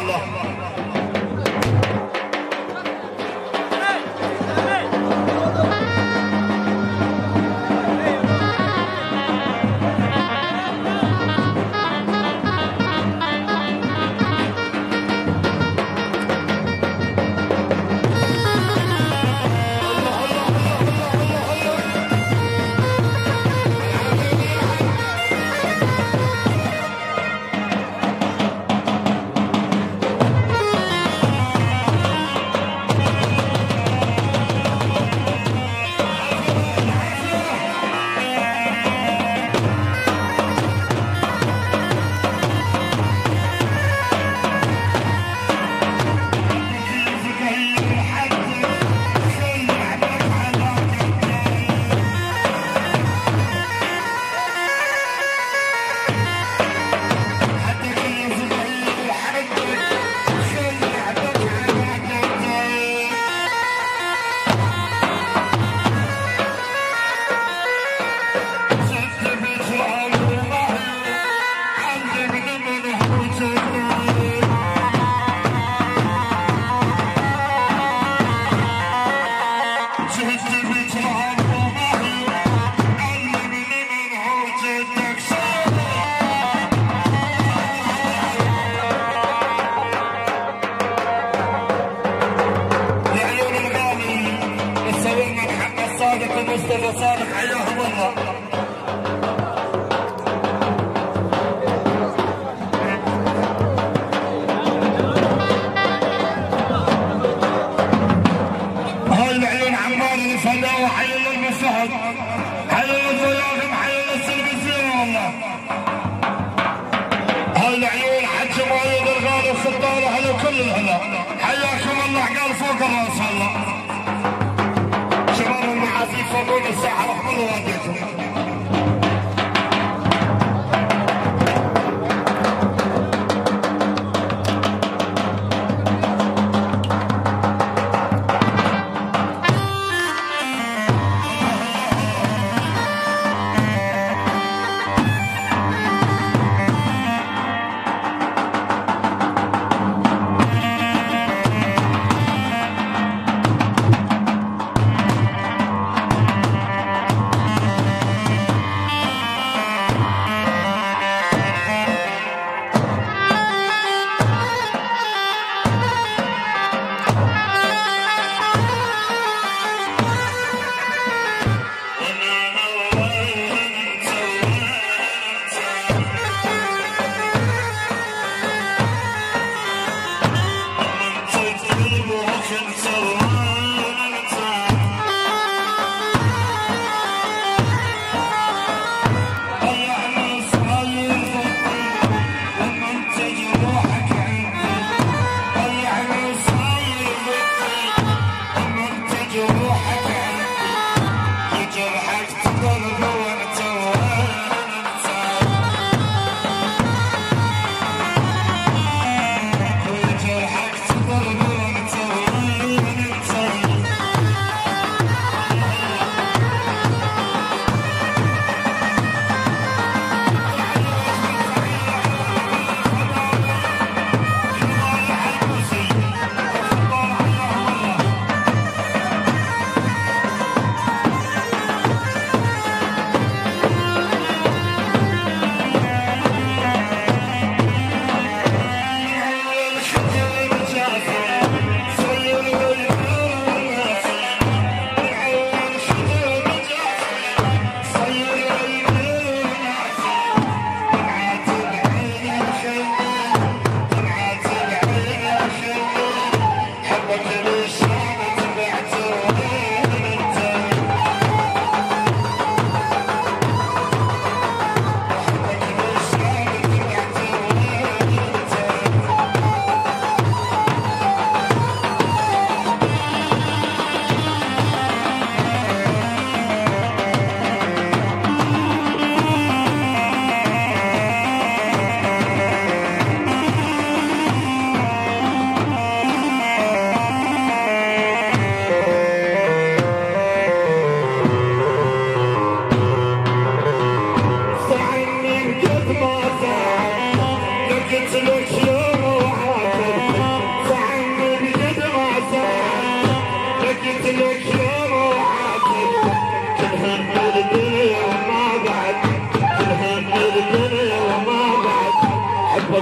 Allah.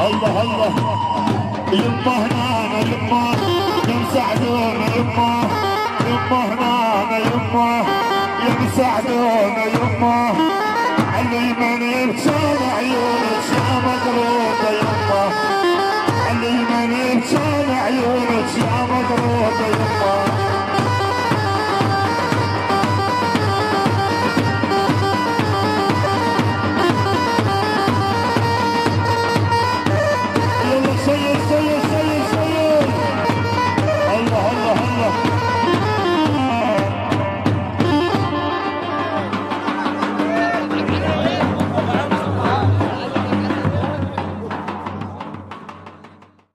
الله الله. يما هنا يما يمساعدونا يما يما هنا يما يمساعدونا يما على اليمين بشان عيونك يا مضروبة يما على اليمين بشان عيونك يا مضروبة يما